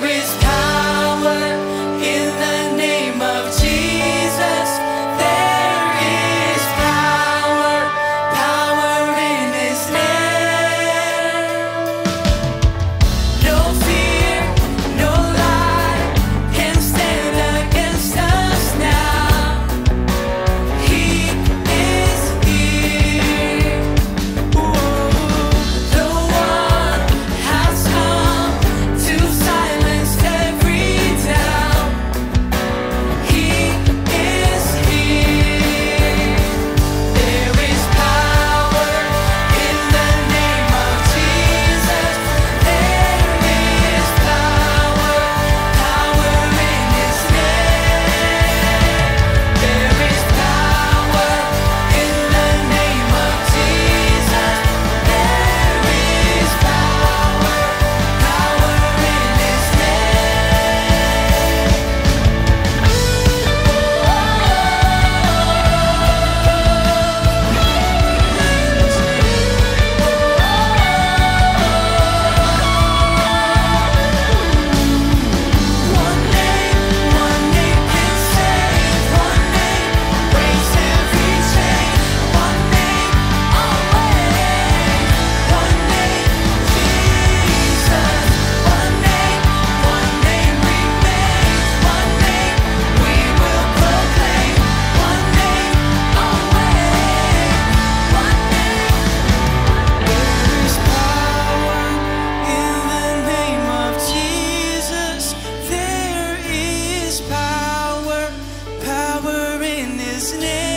there is his name.